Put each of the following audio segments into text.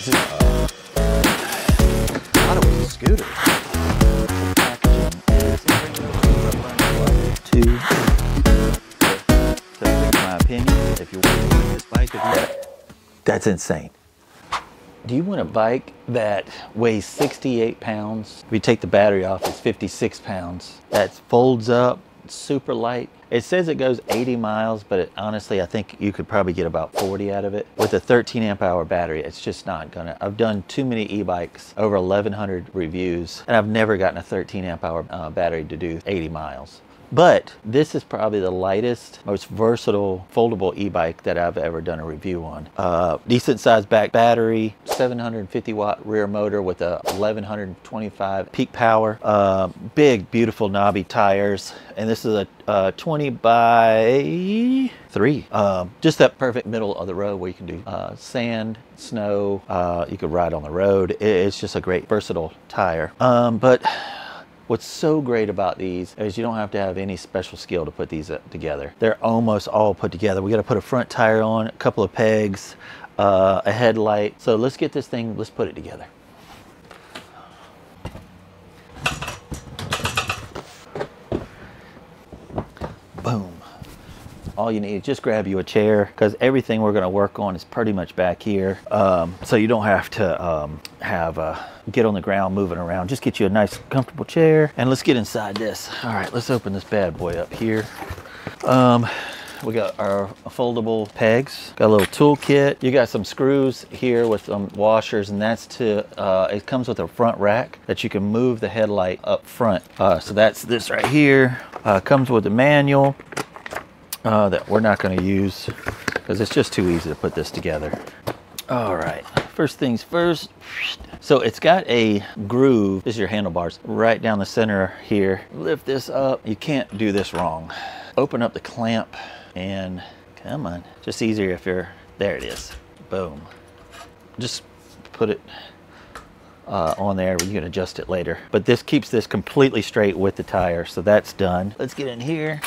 size. I thought it was a scooter. That's insane. Do you want a bike that weighs 68 pounds? If you take the battery off, it's 56 pounds. That folds up, super light. It says it goes 80 miles, but it, honestly, I think you could probably get about 40 out of it. With a 13 amp hour battery, it's just not gonna. I've done too many e-bikes, over 1,100 reviews, and I've never gotten a 13 amp hour uh, battery to do 80 miles. But this is probably the lightest, most versatile foldable e-bike that I've ever done a review on. Uh, decent sized back battery, 750 watt rear motor with a 1125 peak power, uh, big, beautiful knobby tires. And this is a, a 20 by three. Um, just that perfect middle of the road where you can do uh, sand, snow, uh, you could ride on the road. It's just a great versatile tire. Um, but What's so great about these is you don't have to have any special skill to put these uh, together. They're almost all put together. We got to put a front tire on, a couple of pegs, uh, a headlight. So let's get this thing, let's put it together. All you need is just grab you a chair because everything we're going to work on is pretty much back here. Um, so you don't have to um, have uh, get on the ground moving around. Just get you a nice comfortable chair and let's get inside this. All right, let's open this bad boy up here. Um, we got our foldable pegs, got a little tool kit. You got some screws here with some washers and that's to, uh, it comes with a front rack that you can move the headlight up front. Uh, so that's this right here. Uh, comes with a manual uh, that we're not going to use because it's just too easy to put this together. All right, first things first. So it's got a groove, this is your handlebars, right down the center here. Lift this up, you can't do this wrong. Open up the clamp and come on, just easier if you're, there it is, boom. Just put it uh, on there, you can adjust it later. But this keeps this completely straight with the tire, so that's done. Let's get in here.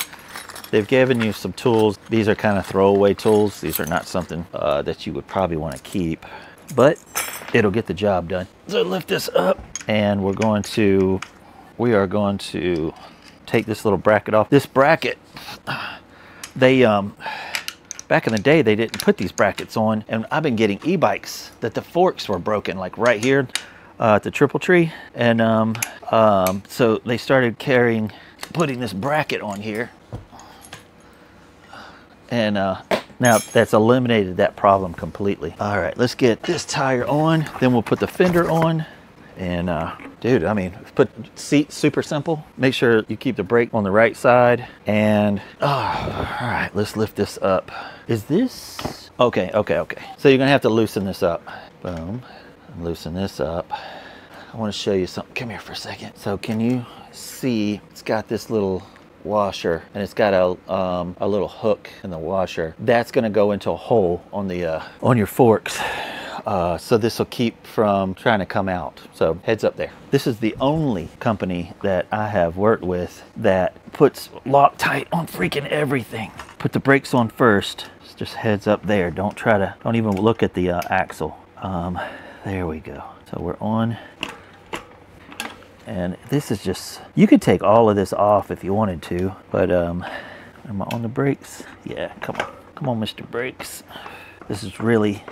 They've given you some tools. These are kind of throwaway tools. These are not something uh, that you would probably want to keep, but it'll get the job done. So lift this up and we're going to, we are going to take this little bracket off. This bracket, they, um, back in the day, they didn't put these brackets on and I've been getting e-bikes that the forks were broken, like right here uh, at the Triple Tree. And um, um, so they started carrying, putting this bracket on here and uh, now that's eliminated that problem completely. All right, let's get this tire on. Then we'll put the fender on. And uh, dude, I mean, put seat super simple. Make sure you keep the brake on the right side. And oh, all right, let's lift this up. Is this, okay, okay, okay. So you're gonna have to loosen this up. Boom, loosen this up. I wanna show you something. Come here for a second. So can you see, it's got this little washer and it's got a, um, a little hook in the washer. That's going to go into a hole on the uh, on your forks uh, so this will keep from trying to come out. So heads up there. This is the only company that I have worked with that puts Loctite on freaking everything. Put the brakes on first. Just heads up there. Don't try to don't even look at the uh, axle. Um, there we go. So we're on and this is just, you could take all of this off if you wanted to, but um, am I on the brakes? Yeah, come on. Come on, Mr. Brakes. This is really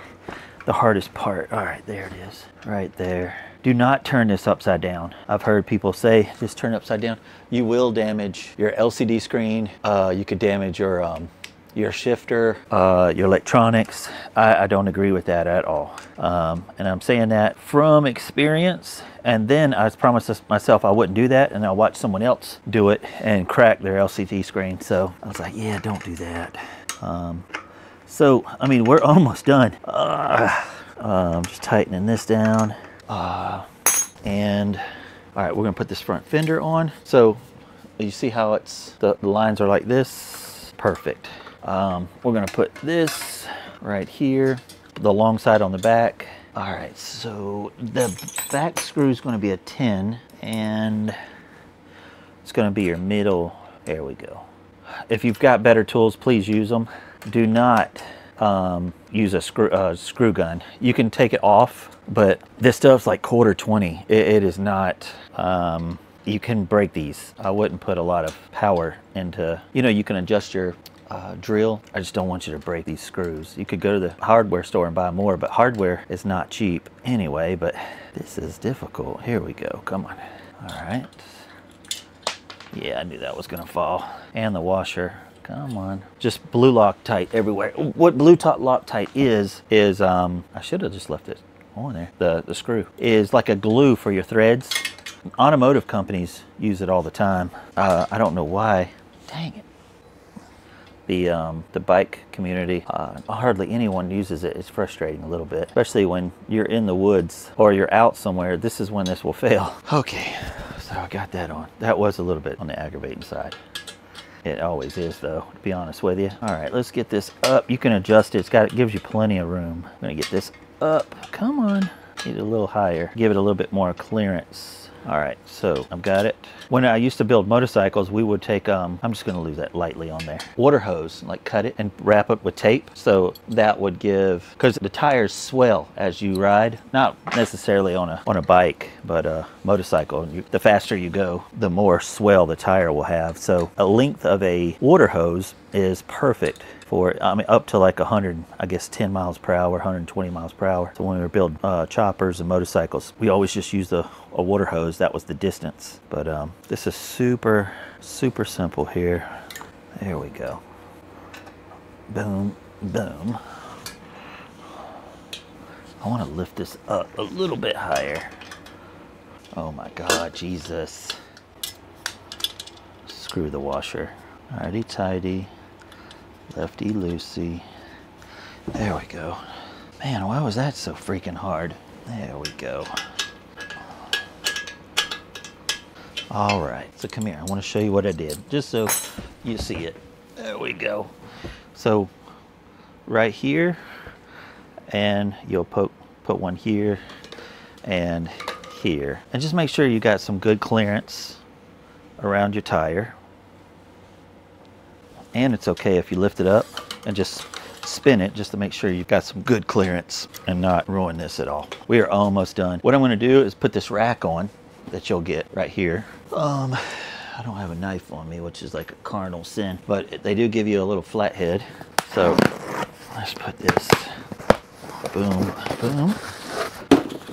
the hardest part. All right, there it is, right there. Do not turn this upside down. I've heard people say, just turn upside down. You will damage your LCD screen. Uh, you could damage your um, your shifter, uh, your electronics. I, I, don't agree with that at all. Um, and I'm saying that from experience. And then I promised myself I wouldn't do that. And I watched someone else do it and crack their LCD screen. So I was like, yeah, don't do that. Um, so, I mean, we're almost done. Uh, I'm just tightening this down. Uh, and all right, we're gonna put this front fender on. So you see how it's, the, the lines are like this? Perfect. Um, we're gonna put this right here, the long side on the back. All right, so the back screw is gonna be a 10 and it's gonna be your middle, there we go. If you've got better tools, please use them. Do not um, use a screw, uh, screw gun. You can take it off, but this stuff's like quarter 20. it, it is not, um, you can break these. I wouldn't put a lot of power into, you know, you can adjust your uh, drill. I just don't want you to break these screws. You could go to the hardware store and buy more, but hardware is not cheap anyway, but this is difficult. Here we go, come on. All right. Yeah, I knew that was gonna fall. And the washer, come on. Just blue Loctite everywhere. What blue top Loctite is, is, um, I should have just left it on there, the, the screw, is like a glue for your threads. Automotive companies use it all the time. Uh, I don't know why. Dang it the um, the bike community. Uh, hardly anyone uses it. It's frustrating a little bit, especially when you're in the woods or you're out somewhere. This is when this will fail. Okay, so I got that on. That was a little bit on the aggravating side. It always is though, to be honest with you. All right, let's get this up. You can adjust it. It's got, it gives you plenty of room. I'm gonna get this up. Come on. Need it a little higher. Give it a little bit more clearance. All right, so I've got it. When I used to build motorcycles, we would take, um, I'm just gonna leave that lightly on there, water hose, like cut it and wrap it with tape. So that would give, because the tires swell as you ride, not necessarily on a, on a bike, but a motorcycle. You, the faster you go, the more swell the tire will have. So a length of a water hose is perfect for I mean up to like 100 I guess 10 miles per hour 120 miles per hour. So when we were building uh, choppers and motorcycles we always just used a, a water hose. That was the distance. But um, this is super super simple here. There we go. Boom boom. I want to lift this up a little bit higher. Oh my god Jesus. Screw the washer. Alrighty tidy Lefty loosey. There we go. Man, why was that so freaking hard? There we go. All right, so come here. I want to show you what I did, just so you see it. There we go. So right here, and you'll put, put one here and here. And just make sure you got some good clearance around your tire and it's okay if you lift it up and just spin it just to make sure you've got some good clearance and not ruin this at all. We are almost done. What I'm gonna do is put this rack on that you'll get right here. Um, I don't have a knife on me, which is like a carnal sin, but they do give you a little flathead. So let's put this, boom, boom.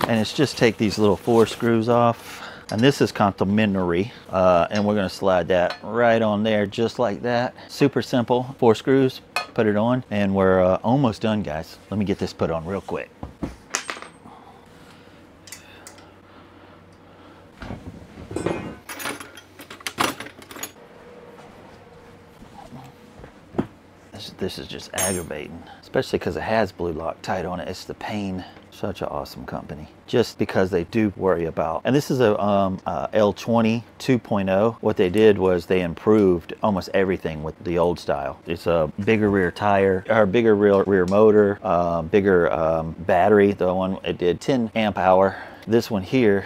And it's just take these little four screws off and this is complementary, uh, and we're gonna slide that right on there just like that. Super simple, four screws, put it on, and we're uh, almost done, guys. Let me get this put on real quick. This, this is just aggravating, especially because it has blue Loctite on it. It's the pain such an awesome company. Just because they do worry about, and this is a um, uh, L20 2.0. What they did was they improved almost everything with the old style. It's a bigger rear tire, or bigger rear, rear motor, uh, bigger um, battery. The one it did 10 amp hour. This one here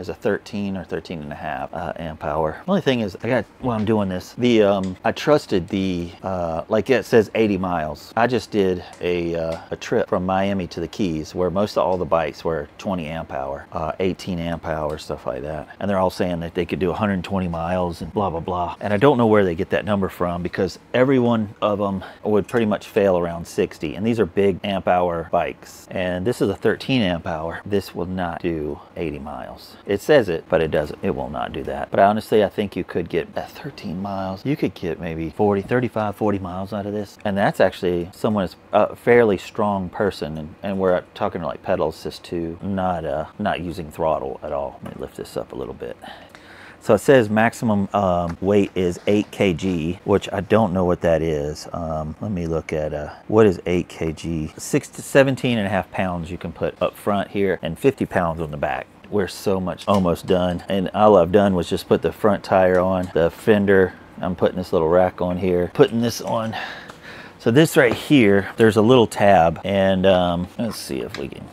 as a 13 or 13 and a half uh, amp hour. The only thing is, I got while I'm doing this, the um, I trusted the uh, like it says 80 miles. I just did a uh, a trip from Miami to the Keys where most of all the bikes were 20 amp hour, uh, 18 amp hour, stuff like that, and they're all saying that they could do 120 miles and blah blah blah. And I don't know where they get that number from because every one of them would pretty much fail around 60, and these are big amp hour bikes. And this is a 13 amp hour. This will not do 80 miles. It says it, but it doesn't. It will not do that. But honestly, I think you could get at 13 miles, you could get maybe 40, 35, 40 miles out of this. And that's actually someone is a fairly strong person. And, and we're talking like pedal assist too, not, uh, not using throttle at all. Let me lift this up a little bit. So it says maximum um, weight is 8 kg, which I don't know what that is. Um, let me look at uh, what is 8 kg. Six to 17 and a half pounds you can put up front here and 50 pounds on the back we're so much almost done. And all I've done was just put the front tire on, the fender. I'm putting this little rack on here, putting this on. So this right here, there's a little tab and um, let's see if we can.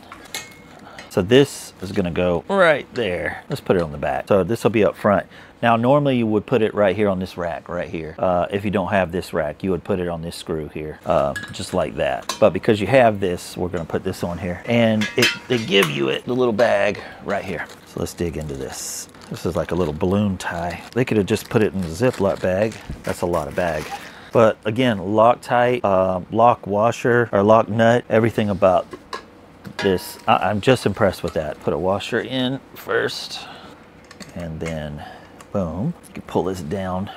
So this is gonna go right there. Let's put it on the back. So this will be up front. Now, normally you would put it right here on this rack right here. Uh, if you don't have this rack, you would put it on this screw here, uh, just like that. But because you have this, we're gonna put this on here. And it, they give you it, the little bag right here. So let's dig into this. This is like a little balloon tie. They could have just put it in a Ziploc bag. That's a lot of bag. But again, Loctite, uh, lock washer or lock nut, everything about this. I I'm just impressed with that. Put a washer in first and then boom. You can pull this down.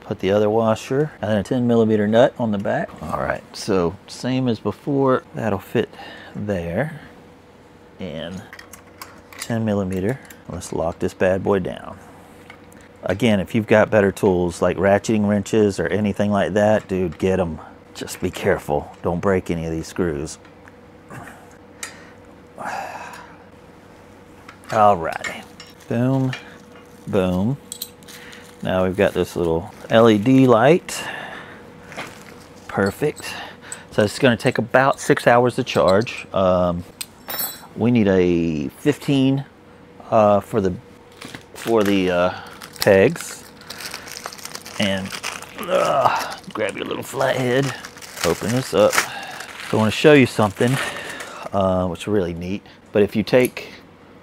Put the other washer and then a 10 millimeter nut on the back. All right, so same as before. That'll fit there. And 10 millimeter. Let's lock this bad boy down. Again, if you've got better tools like ratcheting wrenches or anything like that, dude, get them. Just be careful. Don't break any of these screws. Alrighty. Boom, boom. Now we've got this little LED light. Perfect. So it's going to take about six hours to charge. Um, we need a 15 uh, for the for the uh, pegs. And uh, grab your little flathead. Open this up. So I want to show you something, uh, which is really neat. But if you take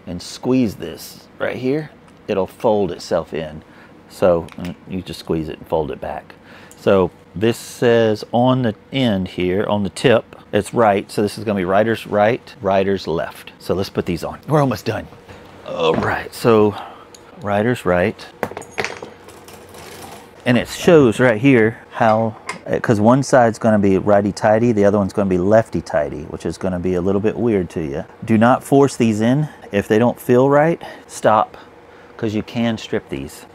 and squeeze this right here, it'll fold itself in. So mm, you just squeeze it and fold it back. So this says on the end here, on the tip, it's right. So this is gonna be rider's right, rider's left. So let's put these on. We're almost done. All right, so rider's right. And it shows right here how, because one side's gonna be righty-tighty, the other one's gonna be lefty-tighty, which is gonna be a little bit weird to you. Do not force these in. If they don't feel right, stop, because you can strip these.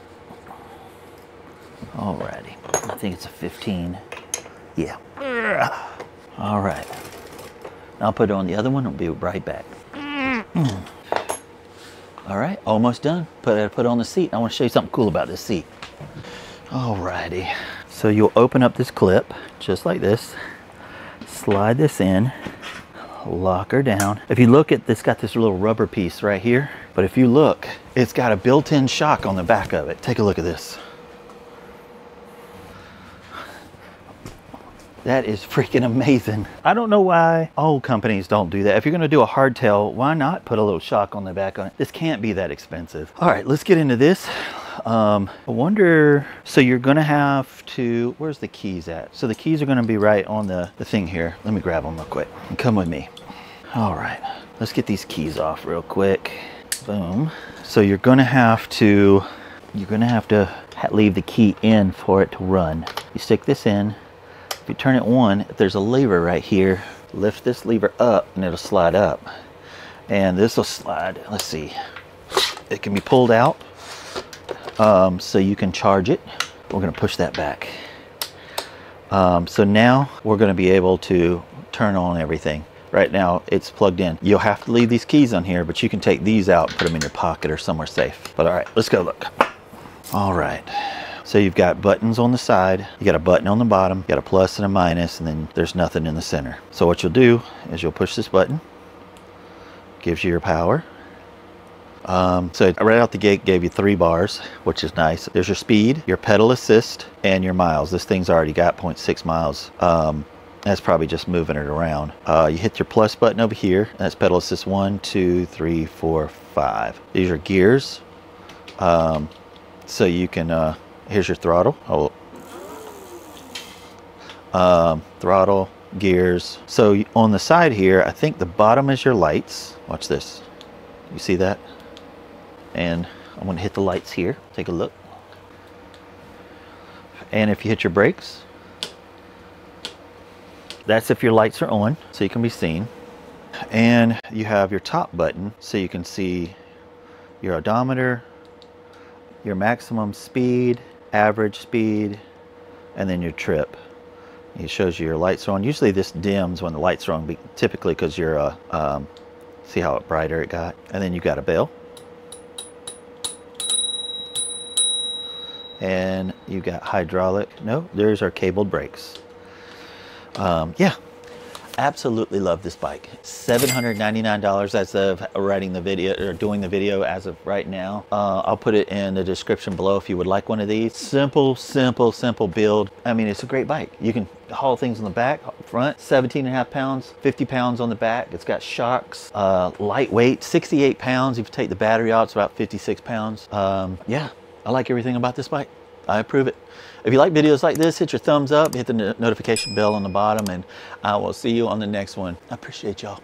Alrighty, I think it's a 15. Yeah. All right. I'll put it on the other one. I'll be right back. Mm. All right, almost done. Put it put it on the seat. I want to show you something cool about this seat. All righty. So you'll open up this clip just like this. Slide this in. Lock her down. If you look at this, it's got this little rubber piece right here. But if you look, it's got a built-in shock on the back of it. Take a look at this. That is freaking amazing. I don't know why all companies don't do that. If you're gonna do a hardtail, why not put a little shock on the back on it? This can't be that expensive. All right, let's get into this. Um, I wonder, so you're gonna have to, where's the keys at? So the keys are gonna be right on the, the thing here. Let me grab them real quick and come with me. All right, let's get these keys off real quick. Boom. So you're gonna have to, you're gonna have to leave the key in for it to run. You stick this in, if you turn it one, there's a lever right here. Lift this lever up and it'll slide up. And this will slide, let's see, it can be pulled out um, so you can charge it. We're gonna push that back. Um, so now we're gonna be able to turn on everything. Right now it's plugged in. You'll have to leave these keys on here, but you can take these out, put them in your pocket or somewhere safe. But all right, let's go look. All right. So you've got buttons on the side, you got a button on the bottom, you got a plus and a minus, and then there's nothing in the center. So what you'll do is you'll push this button, gives you your power. Um, so right out the gate gave you three bars, which is nice. There's your speed, your pedal assist, and your miles. This thing's already got 0.6 miles. Um, that's probably just moving it around. Uh, you hit your plus button over here. That's pedal assist one, two, three, four, five. These are gears. Um, so you can uh, here's your throttle. Oh, um, throttle, gears. So on the side here, I think the bottom is your lights. Watch this. You see that? And I'm gonna hit the lights here. Take a look. And if you hit your brakes, that's if your lights are on, so you can be seen. And you have your top button, so you can see your odometer, your maximum speed, average speed, and then your trip. It shows you your lights are on. Usually this dims when the lights are on, typically because you're, a, um, see how brighter it got? And then you got a bell. And you got hydraulic, no, there's our cabled brakes. Um, yeah, Absolutely love this bike. $799 as of writing the video or doing the video as of right now. Uh, I'll put it in the description below if you would like one of these. Simple, simple, simple build. I mean, it's a great bike. You can haul things on the back, front, 17 and a half pounds, 50 pounds on the back. It's got shocks, uh, lightweight, 68 pounds. If you take the battery out, it's about 56 pounds. Um, yeah, I like everything about this bike. I approve it. If you like videos like this, hit your thumbs up, hit the notification bell on the bottom, and I will see you on the next one. I appreciate y'all.